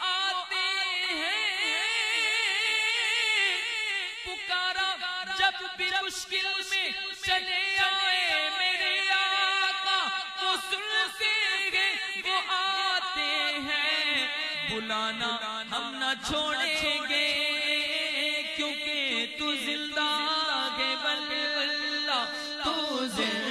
آتے ہیں۔ پکارا جب بھی مشکل میں چلے آئے میرے آقا، وہ سنتے ہیں، وہ آتے ہیں۔ بلانا ہم نہ چھوڑیں گے، کیونکہ تو زندہ گے بل اللہ تو زندہ